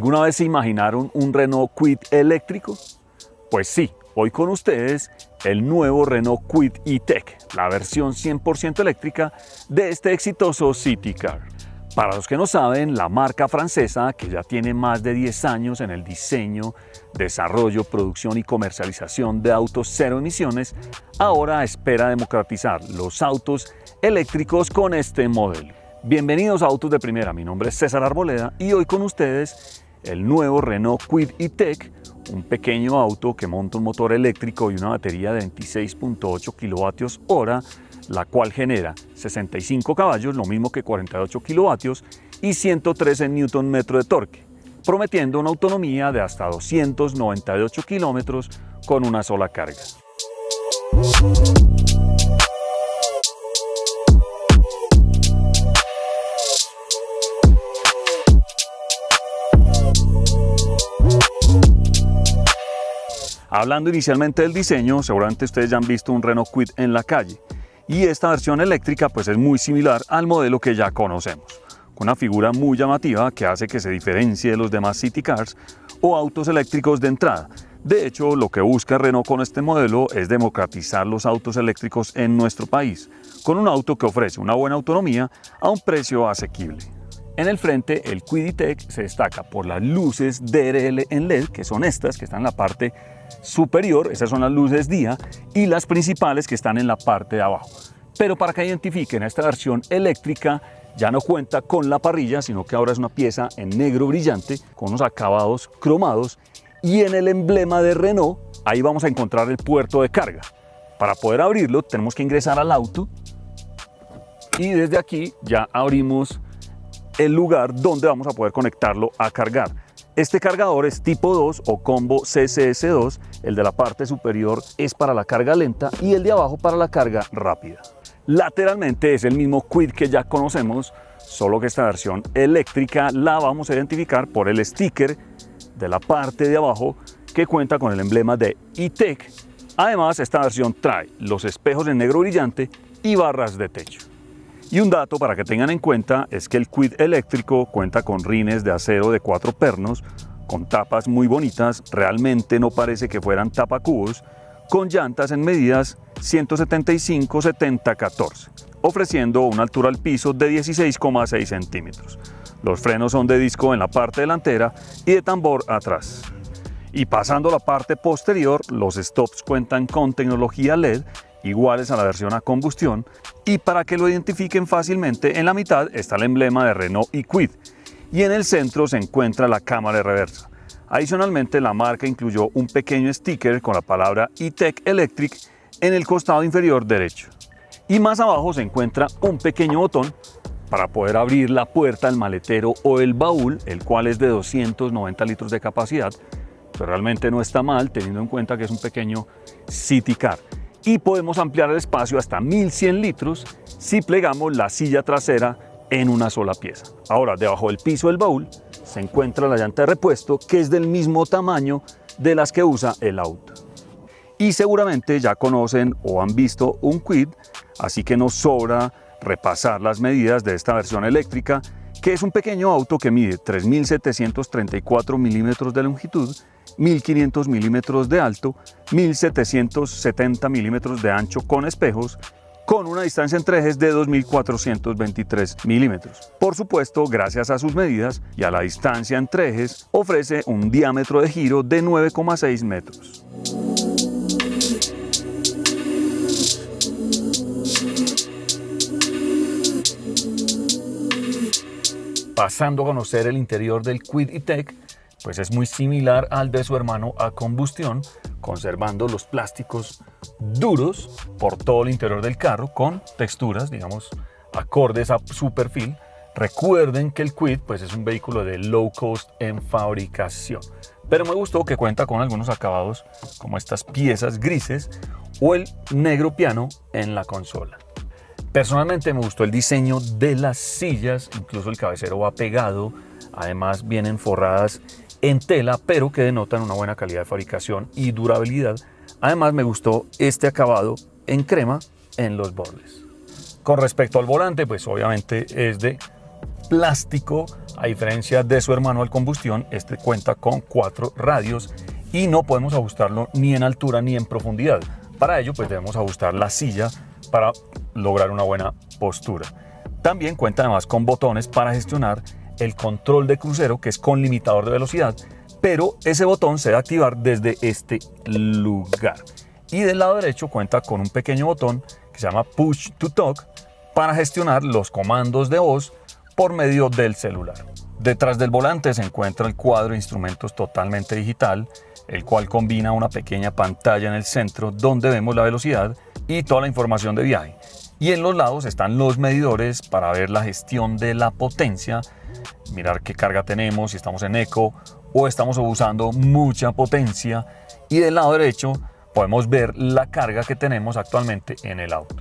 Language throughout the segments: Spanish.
¿Alguna vez se imaginaron un Renault Kwid eléctrico? Pues sí, hoy con ustedes el nuevo Renault Kwid E-Tech, la versión 100% eléctrica de este exitoso City Car. Para los que no saben, la marca francesa, que ya tiene más de 10 años en el diseño, desarrollo, producción y comercialización de autos cero emisiones, ahora espera democratizar los autos eléctricos con este modelo. Bienvenidos a Autos de Primera, mi nombre es César Arboleda y hoy con ustedes el nuevo Renault Kwid E-Tech, un pequeño auto que monta un motor eléctrico y una batería de 26.8 kilovatios hora, la cual genera 65 caballos, lo mismo que 48 kilovatios, y 113 Nm de torque, prometiendo una autonomía de hasta 298 kilómetros con una sola carga. Hablando inicialmente del diseño, seguramente ustedes ya han visto un Renault Kwid en la calle y esta versión eléctrica pues es muy similar al modelo que ya conocemos, con una figura muy llamativa que hace que se diferencie de los demás City Cars o autos eléctricos de entrada. De hecho, lo que busca Renault con este modelo es democratizar los autos eléctricos en nuestro país, con un auto que ofrece una buena autonomía a un precio asequible. En el frente, el Quiditech se destaca por las luces DRL en LED, que son estas, que están en la parte superior, esas son las luces día, y las principales que están en la parte de abajo. Pero para que identifiquen esta versión eléctrica, ya no cuenta con la parrilla, sino que ahora es una pieza en negro brillante, con unos acabados cromados, y en el emblema de Renault, ahí vamos a encontrar el puerto de carga. Para poder abrirlo, tenemos que ingresar al auto, y desde aquí ya abrimos el lugar donde vamos a poder conectarlo a cargar. Este cargador es tipo 2 o combo CCS2, el de la parte superior es para la carga lenta y el de abajo para la carga rápida. Lateralmente es el mismo Quid que ya conocemos, solo que esta versión eléctrica la vamos a identificar por el sticker de la parte de abajo que cuenta con el emblema de E-Tech. Además, esta versión trae los espejos en negro brillante y barras de techo. Y un dato para que tengan en cuenta es que el Quid eléctrico cuenta con rines de acero de cuatro pernos, con tapas muy bonitas, realmente no parece que fueran tapacubos, con llantas en medidas 175-70-14, ofreciendo una altura al piso de 16,6 centímetros. Los frenos son de disco en la parte delantera y de tambor atrás. Y pasando la parte posterior, los stops cuentan con tecnología LED iguales a la versión a combustión y para que lo identifiquen fácilmente en la mitad está el emblema de Renault y Quid y en el centro se encuentra la cámara de reversa. Adicionalmente la marca incluyó un pequeño sticker con la palabra E-Tech Electric en el costado inferior derecho. Y más abajo se encuentra un pequeño botón para poder abrir la puerta del maletero o el baúl, el cual es de 290 litros de capacidad, pero realmente no está mal teniendo en cuenta que es un pequeño City Car y podemos ampliar el espacio hasta 1100 litros si plegamos la silla trasera en una sola pieza. Ahora, debajo del piso del baúl se encuentra la llanta de repuesto que es del mismo tamaño de las que usa el auto. Y seguramente ya conocen o han visto un Quid, así que nos sobra repasar las medidas de esta versión eléctrica, que es un pequeño auto que mide 3.734 milímetros de longitud 1500 milímetros de alto, 1770 milímetros de ancho con espejos, con una distancia entre ejes de 2423 milímetros. Por supuesto, gracias a sus medidas y a la distancia entre ejes, ofrece un diámetro de giro de 9,6 metros. Pasando a conocer el interior del Quid E-Tech, pues es muy similar al de su hermano a combustión, conservando los plásticos duros por todo el interior del carro con texturas, digamos, acordes a su perfil. Recuerden que el Quid pues es un vehículo de low cost en fabricación, pero me gustó que cuenta con algunos acabados como estas piezas grises o el negro piano en la consola. Personalmente me gustó el diseño de las sillas, incluso el cabecero va pegado, además vienen forradas en tela, pero que denotan una buena calidad de fabricación y durabilidad. Además me gustó este acabado en crema en los bordes. Con respecto al volante, pues obviamente es de plástico, a diferencia de su hermano al combustión, este cuenta con cuatro radios y no podemos ajustarlo ni en altura ni en profundidad. Para ello, pues debemos ajustar la silla para lograr una buena postura. También cuenta además con botones para gestionar el control de crucero, que es con limitador de velocidad, pero ese botón se debe activar desde este lugar. Y del lado derecho cuenta con un pequeño botón que se llama Push to Talk para gestionar los comandos de voz por medio del celular. Detrás del volante se encuentra el cuadro de instrumentos totalmente digital, el cual combina una pequeña pantalla en el centro donde vemos la velocidad y toda la información de viaje. Y en los lados están los medidores para ver la gestión de la potencia, mirar qué carga tenemos, si estamos en eco o estamos usando mucha potencia. Y del lado derecho podemos ver la carga que tenemos actualmente en el auto.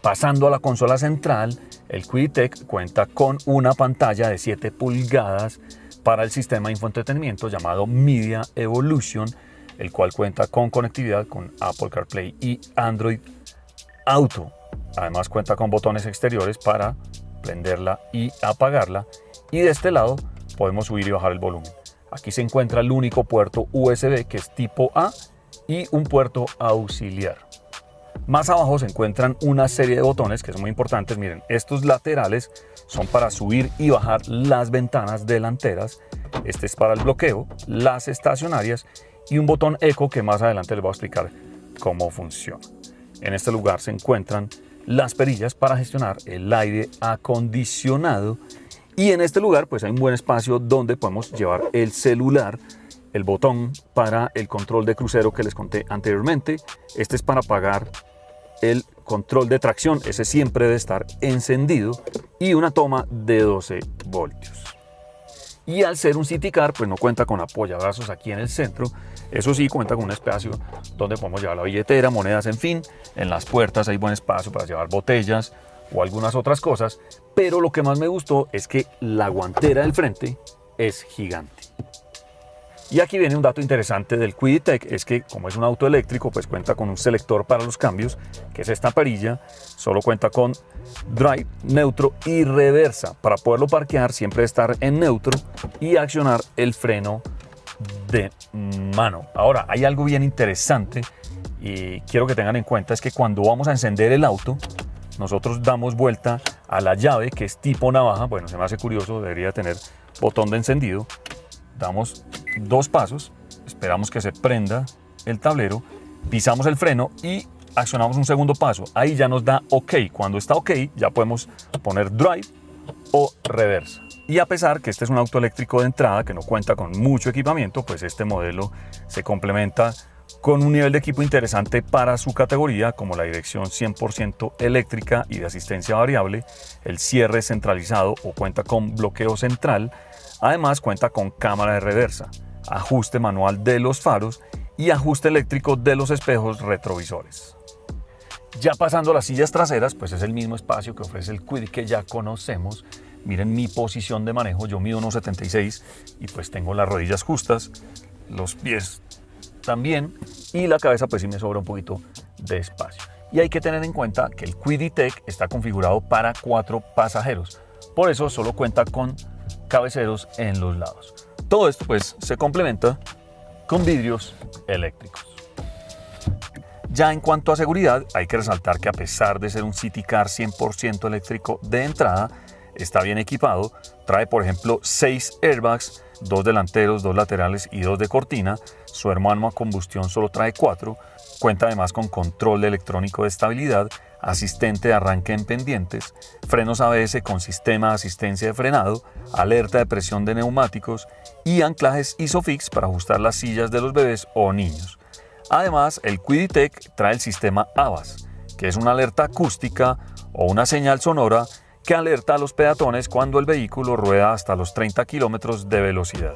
Pasando a la consola central, el QuidiTech cuenta con una pantalla de 7 pulgadas para el sistema de infoentretenimiento llamado Media Evolution, el cual cuenta con conectividad con Apple CarPlay y Android Auto. Además cuenta con botones exteriores para prenderla y apagarla. Y de este lado podemos subir y bajar el volumen. Aquí se encuentra el único puerto USB que es tipo A y un puerto auxiliar. Más abajo se encuentran una serie de botones que son muy importantes. Miren, estos laterales son para subir y bajar las ventanas delanteras. Este es para el bloqueo, las estacionarias y un botón eco que más adelante les voy a explicar cómo funciona. En este lugar se encuentran las perillas para gestionar el aire acondicionado y en este lugar pues hay un buen espacio donde podemos llevar el celular, el botón para el control de crucero que les conté anteriormente. Este es para apagar el control de tracción, ese siempre debe estar encendido y una toma de 12 voltios. Y al ser un City Car, pues no cuenta con apoyabrazos aquí en el centro. Eso sí, cuenta con un espacio donde podemos llevar la billetera, monedas, en fin. En las puertas hay buen espacio para llevar botellas o algunas otras cosas. Pero lo que más me gustó es que la guantera del frente es gigante. Y aquí viene un dato interesante del Quiditech, es que como es un auto eléctrico, pues cuenta con un selector para los cambios, que es esta perilla, solo cuenta con drive, neutro y reversa. Para poderlo parquear siempre estar en neutro y accionar el freno de mano. Ahora, hay algo bien interesante y quiero que tengan en cuenta, es que cuando vamos a encender el auto, nosotros damos vuelta a la llave que es tipo navaja, bueno, se me hace curioso, debería tener botón de encendido, damos dos pasos, esperamos que se prenda el tablero, pisamos el freno y accionamos un segundo paso. Ahí ya nos da OK. Cuando está OK ya podemos poner drive o reversa. Y a pesar que este es un auto eléctrico de entrada que no cuenta con mucho equipamiento, pues este modelo se complementa con un nivel de equipo interesante para su categoría, como la dirección 100% eléctrica y de asistencia variable, el cierre centralizado o cuenta con bloqueo central, Además cuenta con cámara de reversa, ajuste manual de los faros y ajuste eléctrico de los espejos retrovisores. Ya pasando a las sillas traseras, pues es el mismo espacio que ofrece el Quid que ya conocemos. Miren mi posición de manejo, yo mido 1,76 y pues tengo las rodillas justas, los pies también y la cabeza pues sí me sobra un poquito de espacio. Y hay que tener en cuenta que el Quiditech está configurado para cuatro pasajeros, por eso solo cuenta con cabeceros en los lados. Todo esto pues se complementa con vidrios eléctricos. Ya en cuanto a seguridad, hay que resaltar que a pesar de ser un City Car 100% eléctrico de entrada, está bien equipado. Trae, por ejemplo, 6 airbags, dos delanteros, dos laterales y dos de cortina. Su hermano a combustión solo trae 4. Cuenta además con control electrónico de estabilidad asistente de arranque en pendientes, frenos ABS con sistema de asistencia de frenado, alerta de presión de neumáticos y anclajes ISOFIX para ajustar las sillas de los bebés o niños. Además, el Quiditech trae el sistema ABAS, que es una alerta acústica o una señal sonora que alerta a los peatones cuando el vehículo rueda hasta los 30 km de velocidad.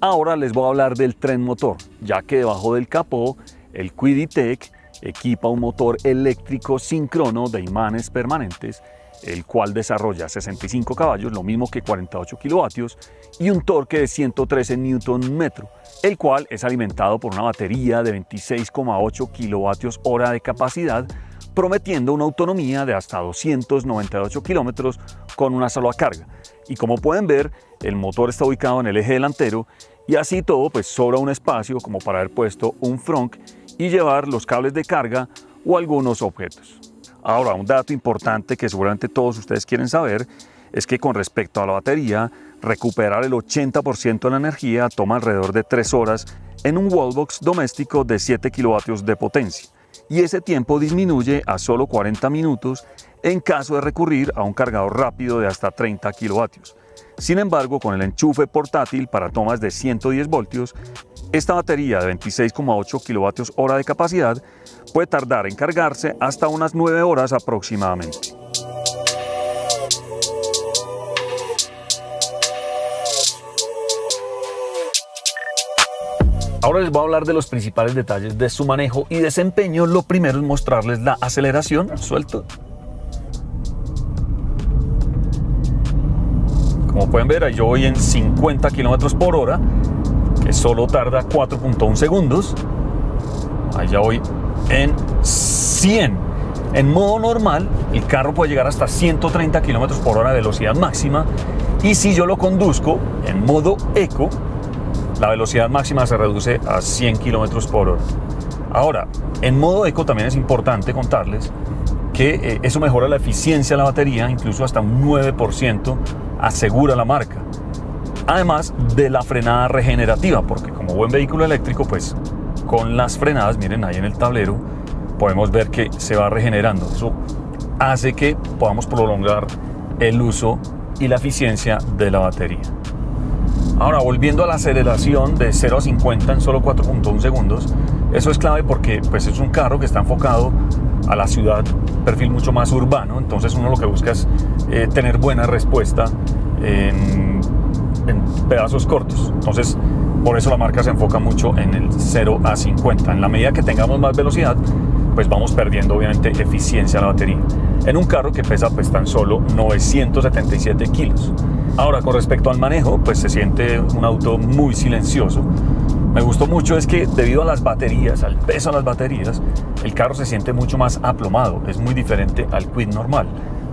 Ahora les voy a hablar del tren motor, ya que debajo del capó el Quiditech equipa un motor eléctrico síncrono de imanes permanentes el cual desarrolla 65 caballos, lo mismo que 48 kilovatios, y un torque de 113 Nm, el cual es alimentado por una batería de 26,8 kilovatios hora de capacidad, prometiendo una autonomía de hasta 298 kilómetros con una sola carga. Y como pueden ver, el motor está ubicado en el eje delantero y así todo pues sobra un espacio como para haber puesto un front y llevar los cables de carga o algunos objetos. Ahora, un dato importante que seguramente todos ustedes quieren saber es que con respecto a la batería, recuperar el 80% de la energía toma alrededor de 3 horas en un wallbox doméstico de 7 kilovatios de potencia y ese tiempo disminuye a solo 40 minutos en caso de recurrir a un cargador rápido de hasta 30 kilovatios. Sin embargo, con el enchufe portátil para tomas de 110 voltios, esta batería de 26,8 kilovatios hora de capacidad puede tardar en cargarse hasta unas 9 horas aproximadamente. Ahora les voy a hablar de los principales detalles de su manejo y desempeño. Lo primero es mostrarles la aceleración. Suelto. Pueden ver, yo voy en 50 kilómetros por hora, que solo tarda 4.1 segundos. Allá voy en 100. En modo normal, el carro puede llegar hasta 130 kilómetros por hora de velocidad máxima. Y si yo lo conduzco en modo eco, la velocidad máxima se reduce a 100 kilómetros por hora. Ahora, en modo eco también es importante contarles que eh, eso mejora la eficiencia de la batería, incluso hasta un 9% asegura la marca. Además de la frenada regenerativa, porque como buen vehículo eléctrico, pues con las frenadas, miren ahí en el tablero, podemos ver que se va regenerando. Eso hace que podamos prolongar el uso y la eficiencia de la batería. Ahora, volviendo a la aceleración de 0 a 50 en solo 4.1 segundos, eso es clave porque pues, es un carro que está enfocado a la ciudad, perfil mucho más urbano, entonces uno lo que busca es eh, tener buena respuesta en, pedazos cortos. Entonces, por eso la marca se enfoca mucho en el 0 a 50. En la medida que tengamos más velocidad, pues vamos perdiendo obviamente eficiencia en la batería. En un carro que pesa pues tan solo 977 kilos. Ahora, con respecto al manejo, pues se siente un auto muy silencioso. Me gustó mucho es que debido a las baterías, al peso de las baterías, el carro se siente mucho más aplomado. Es muy diferente al Quid normal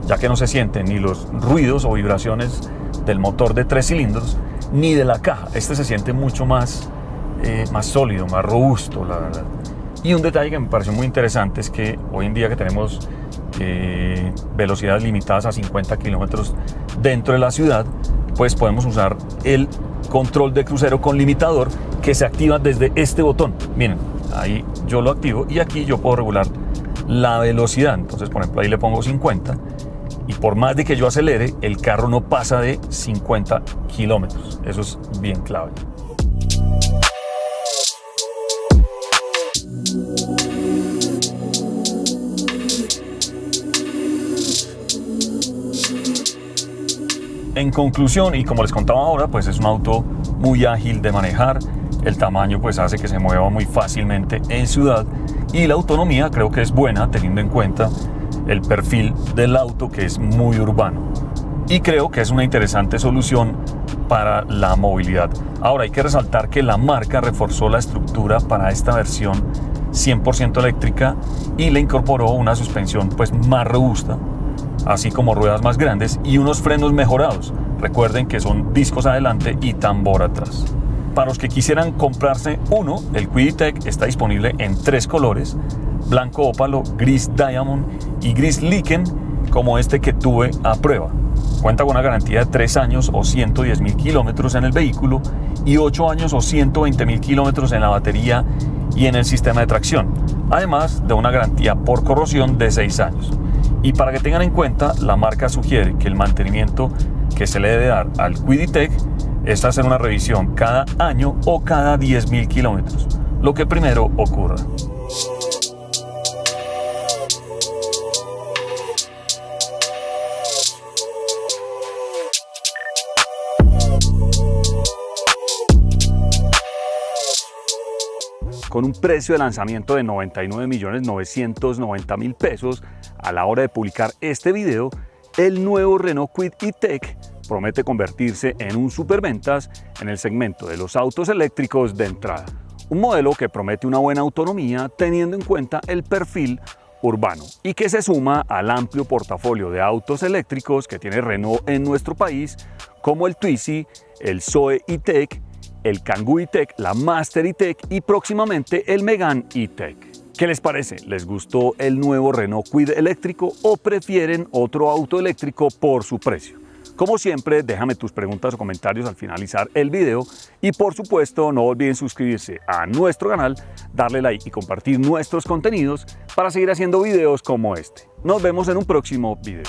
ya que no se sienten ni los ruidos o vibraciones del motor de tres cilindros, ni de la caja. Este se siente mucho más, eh, más sólido, más robusto, la verdad. Y un detalle que me pareció muy interesante es que hoy en día que tenemos eh, velocidades limitadas a 50 kilómetros dentro de la ciudad, pues podemos usar el control de crucero con limitador que se activa desde este botón. Miren, ahí yo lo activo y aquí yo puedo regular la velocidad. Entonces, por ejemplo, ahí le pongo 50 y por más de que yo acelere, el carro no pasa de 50 kilómetros. Eso es bien clave. En conclusión, y como les contaba ahora, pues es un auto muy ágil de manejar, el tamaño pues hace que se mueva muy fácilmente en ciudad y la autonomía creo que es buena teniendo en cuenta el perfil del auto que es muy urbano. Y creo que es una interesante solución para la movilidad. Ahora hay que resaltar que la marca reforzó la estructura para esta versión 100% eléctrica y le incorporó una suspensión pues más robusta, así como ruedas más grandes y unos frenos mejorados. Recuerden que son discos adelante y tambor atrás. Para los que quisieran comprarse uno, el Quiditech está disponible en tres colores, blanco ópalo, gris diamond y gris lichen como este que tuve a prueba. Cuenta con una garantía de 3 años o 110 mil kilómetros en el vehículo y 8 años o 120 mil kilómetros en la batería y en el sistema de tracción, además de una garantía por corrosión de 6 años. Y para que tengan en cuenta, la marca sugiere que el mantenimiento que se le debe dar al Quiditech es hacer una revisión cada año o cada 10 mil kilómetros, lo que primero ocurra. Con un precio de lanzamiento de 99 millones 990 mil pesos a la hora de publicar este video, el nuevo Renault Kwid E-Tech promete convertirse en un superventas en el segmento de los autos eléctricos de entrada. Un modelo que promete una buena autonomía teniendo en cuenta el perfil urbano y que se suma al amplio portafolio de autos eléctricos que tiene Renault en nuestro país, como el Twizy, el Zoe E-Tech, el Kangoo E-Tech, la Master E-Tech y próximamente el Megane E-Tech. ¿Qué les parece? ¿Les gustó el nuevo Renault Kwid eléctrico o prefieren otro auto eléctrico por su precio? Como siempre, déjame tus preguntas o comentarios al finalizar el video y por supuesto no olviden suscribirse a nuestro canal, darle like y compartir nuestros contenidos para seguir haciendo videos como este. Nos vemos en un próximo video.